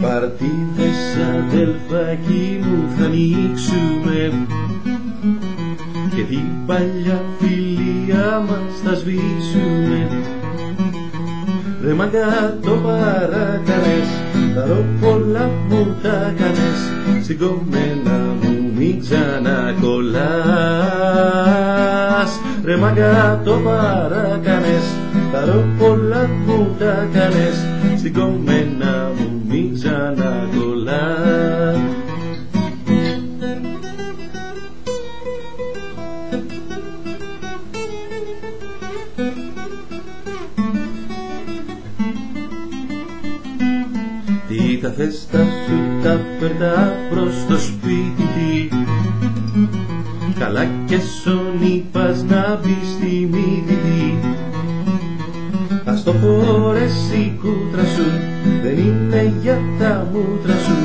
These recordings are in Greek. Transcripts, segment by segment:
Παρτίδες αδελφάκι μου θα ανοίξουμε. Και την παλιά φιλία μας θα σβήσουμε. Δε μαγκά το παρακαλές, θα δω πολλά που θα κάνες Σηκωμένα μου μην ξανακολλάς. Ρε μαγκά το παρακανές θα δω πολλά μου τα κάνες στην κομμένα μου μην ξανακολλάς. Τι τα θες τα σου τα φέρτα προς το σπίτι Καλά και σον είπας να μπεις στη μύτη. Ας το φορέσει η κούτρα σου Δεν είναι για τα μούτρα σου.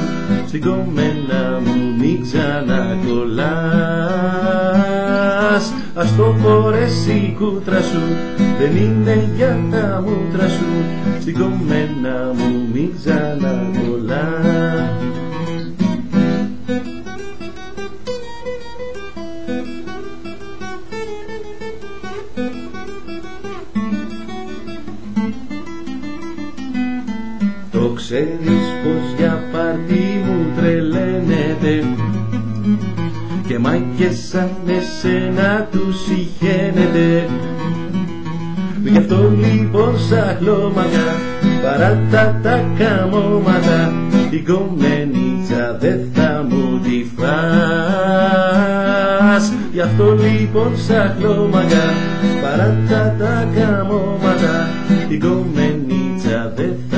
Στην κομμένα μου μην ξανακολλάς Ας το φορέσει η κούτρα σου Δεν είναι για τα μούτρα σου. Στην κομμένα μου μην ξανακολλάς ξέρεις πως για πάρτι μου τρελαίνεται. Και μάγκες σαν εσένα τους συχαίνεται. Γι' αυτό λοιπόν σαν χλώματα παράτα τα καμώματα την κομμενίτσα δεν θα μου τη φας. Γι' αυτό λοιπόν σαν χλώματα παράτα τα καμώματα την κομμενίτσα δεν θα